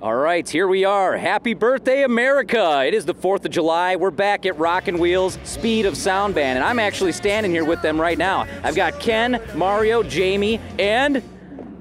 All right, here we are. Happy birthday, America! It is the 4th of July. We're back at Rock 'n Wheels Speed of Sound Band, and I'm actually standing here with them right now. I've got Ken, Mario, Jamie, and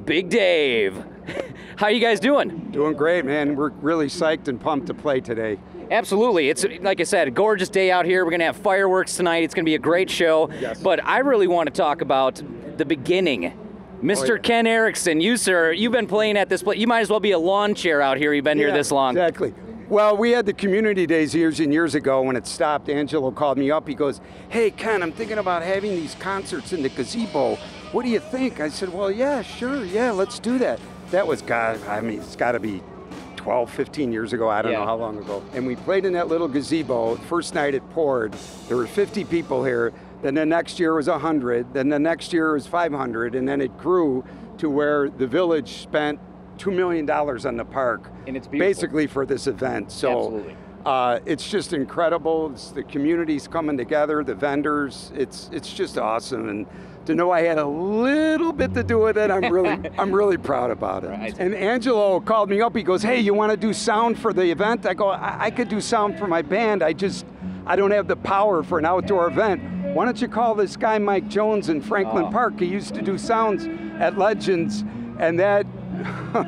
Big Dave. How you guys doing? Doing great, man. We're really psyched and pumped to play today. Absolutely. It's like I said, a gorgeous day out here. We're going to have fireworks tonight. It's going to be a great show. Yes. But I really want to talk about the beginning. Mr. Oh, yeah. Ken Erickson, you sir, you've been playing at this place. You might as well be a lawn chair out here. You've been here this long. Exactly. Well, we had the community days years and years ago when it stopped. Angelo called me up. He goes, Hey, Ken, I'm thinking about having these concerts in the gazebo. What do you think? I said, Well, yeah, sure. Yeah, let's do that. That was, God, I mean, it's got to be 12, 15 years ago. I don't Yeah. know how long ago. And we played in that little gazebo. First night it poured. There were 50 people here. Then the next year was 100. Then the next year was 500. And then it grew to where the village spent $2 million on the park. And it's beautiful. Basically for this event. So uh, it's just incredible. It's the community's coming together, the vendors. It's it's just awesome, and to know I had a little bit to do with it, I'm really I'm really proud about it. Right. And Angelo called me up. He goes, "Hey, you want to do sound for the event?" I go, I-, "I could do sound for my band. I just I don't have the power for an outdoor event. Why don't you call this guy Mike Jones in Franklin Oh. Park? He used to do sounds at Legends, and that."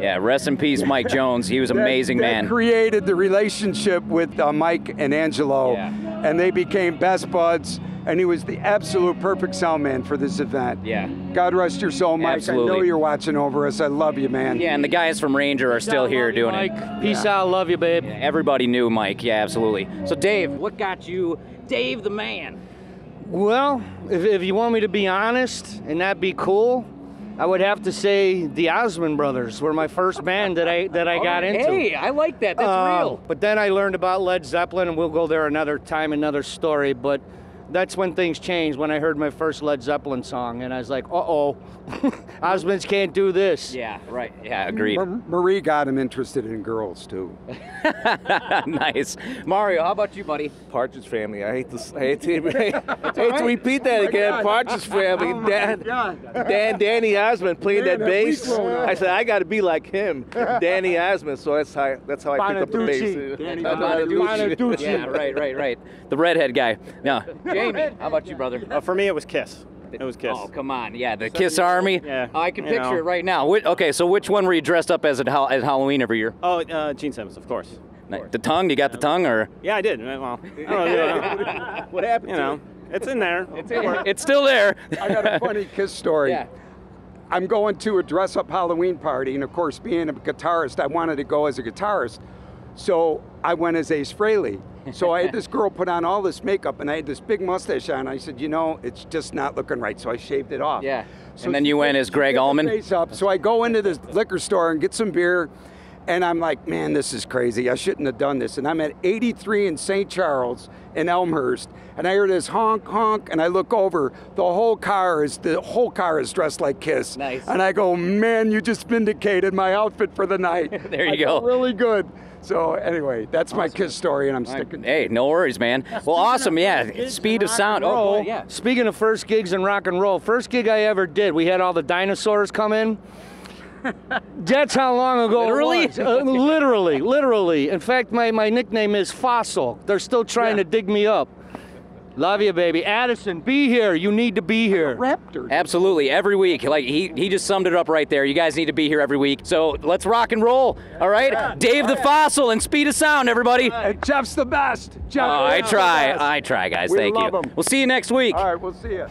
Yeah, rest in peace, Mike Jones. He was an amazing that man. created the relationship with uh, Mike and Angelo, Yeah. and they became best buds. And he was the absolute perfect sound man for this event. Yeah. God rest your soul, Mike. I know you're watching over us. I love you, man. Yeah, and the guys from Ranger are still here doing it. Mike. Peace out. Love you, babe. Yeah, Everybody knew Mike. Yeah, absolutely. So, Dave, what got you, Dave the man? Well, if, if you want me to be honest and that be cool, I would have to say the Osmond Brothers were my first band that I that I got into. Hey, I like that. That's Uh, real. But then I learned about Led Zeppelin, and we'll go there another time, another story. But that's when things changed. When I heard my first Led Zeppelin song, and I was like, "Uh oh, Osmonds can't do this." Yeah, right. Yeah, agreed. Mar- Marie got him interested in girls too. nice. Mario, how about you, buddy? Partridge Family. I hate to I hate to, I hate to repeat that again. Partridge Family. Dan, Dan, Danny Osmond playing that Man, have we bass. I said I got to be like him, Danny Osmond. So that's how that's how I picked up the bass. Danny Bonaducci. Bonaducci. Yeah, right, right, right. The redhead guy. Yeah. Jamie, how about you, brother? Uh, for me, it was Kiss. It was Kiss. Oh, come on. Yeah, the Kiss Army. Yeah, Oh, I can picture know. it right now. Whi- Okay, so which one were you dressed up as at, Hal- at Halloween every year? Oh, uh, Gene Simmons, of course. Ni- The tongue? You got the tongue, or Yeah, I did. Well, I don't know, What happened? you know, it's in there. it's still there? I got a funny kiss story. Yeah. I'm going to a dress up Halloween party, and of course, being a guitarist, I wanted to go as a guitarist. So I went as Ace Frehley. So I had this girl put on all this makeup, and I had this big mustache on. I said, you know, it's just not looking right, so I shaved it off. Yeah. So and then you went as Gregg Allman? Face up. So I go into the liquor store and get some beer, and I'm like, man, this is crazy. I shouldn't have done this. And I'm at 83 in St. Charles in Elmhurst, and I hear this honk honk, and I look over. The whole car is the whole car is dressed like Kiss. Nice. And I go, man, you just vindicated my outfit for the night. There you I go. Really good. So anyway, that's my Kiss story, and I'm sticking. Hey, no worries, man. Well, awesome. Yeah, speed of sound. Oh, boy, yeah. Speaking of first gigs in rock and roll, first gig I ever did, we had all the dinosaurs come in. That's how long ago Literally? it was. Uh, literally, literally. In fact, my, my nickname is Fossil. They're still trying Yeah. to dig me up. Love you, baby. Addison, be here. You need to be here. Raptors. Absolutely, every week. Like he, he just summed it up right there. You guys need to be here every week. So let's rock and roll. All right, Dave the Fossil and Speed of Sound, everybody. And Jeff's the best. Jeff Oh, I try. I try, guys. We Thank love you. 'em. We'll see you next week. All right, we'll see you.